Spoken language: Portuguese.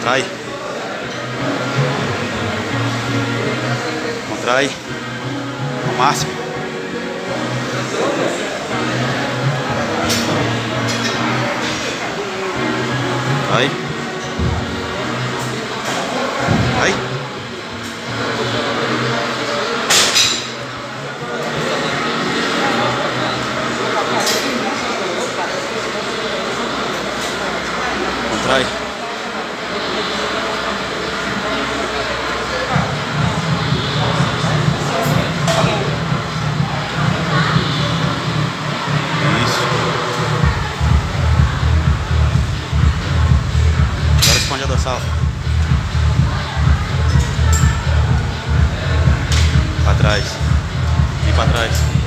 Contrai. Contrai. No máximo. Contrai. Contrai. Contrai. Agora esconde a dorsal. Pra trás. E pra trás.